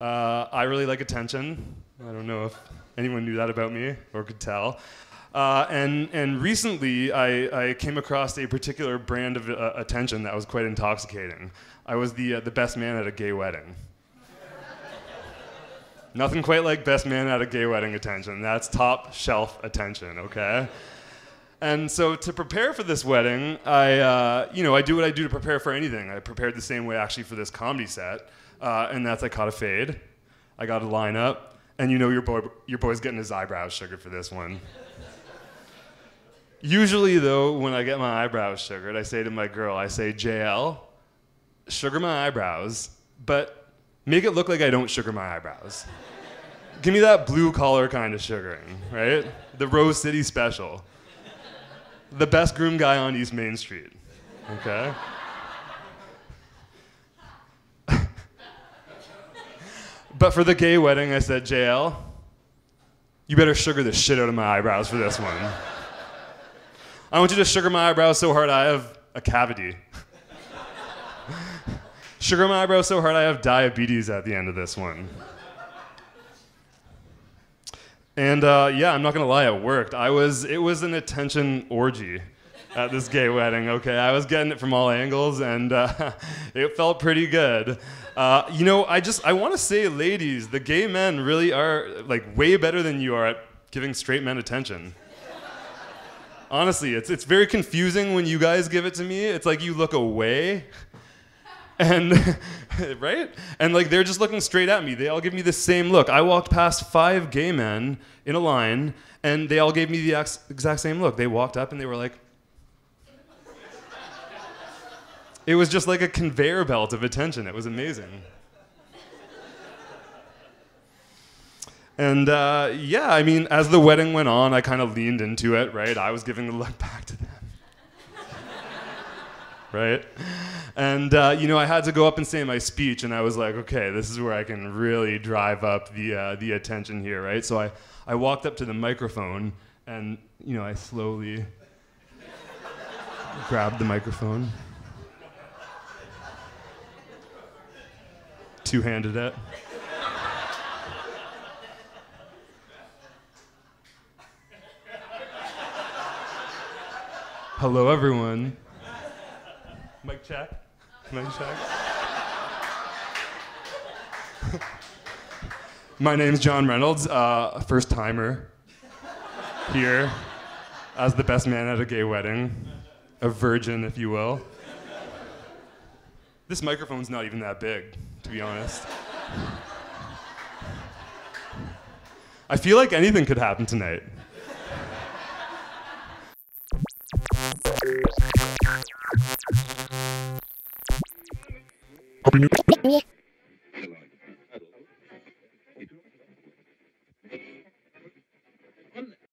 Uh, I really like attention. I don't know if anyone knew that about me or could tell. Uh, and, and recently, I, I came across a particular brand of uh, attention that was quite intoxicating. I was the, uh, the best man at a gay wedding. Nothing quite like best man at a gay wedding attention. That's top shelf attention, okay? And so to prepare for this wedding, I, uh, you know, I do what I do to prepare for anything. I prepared the same way actually for this comedy set, uh, and that's I caught a fade, I got a lineup, and you know your boy, your boy's getting his eyebrows sugared for this one. Usually though, when I get my eyebrows sugared, I say to my girl, I say, JL, sugar my eyebrows, but make it look like I don't sugar my eyebrows. Give me that blue collar kind of sugaring, right? The Rose City special the best groom guy on East Main Street. Okay? but for the gay wedding, I said, JL, you better sugar the shit out of my eyebrows for this one. I want you to sugar my eyebrows so hard I have a cavity. sugar my eyebrows so hard I have diabetes at the end of this one. And uh, yeah, I'm not gonna lie, it worked. I was, it was an attention orgy at this gay wedding. Okay, I was getting it from all angles, and uh, it felt pretty good. Uh, you know, I just, I want to say, ladies, the gay men really are like way better than you are at giving straight men attention. Honestly, it's it's very confusing when you guys give it to me. It's like you look away and right? And like they're just looking straight at me. They all give me the same look. I walked past five gay men in a line and they all gave me the ex- exact same look. They walked up and they were like it was just like a conveyor belt of attention. It was amazing. And uh, yeah i mean as the wedding went on i kind of leaned into it right? I was giving the look back to them right? And uh, you know, I had to go up and say my speech, and I was like, okay, this is where I can really drive up the uh, the attention here, right? So I I walked up to the microphone, and you know, I slowly grabbed the microphone, two-handed it. Hello, everyone. Mic check. Mic check. My name's Jon Reynolds, uh, first timer here as the best man at a gay wedding, a virgin, if you will. This microphone's not even that big, to be honest. I feel like anything could happen tonight. Abone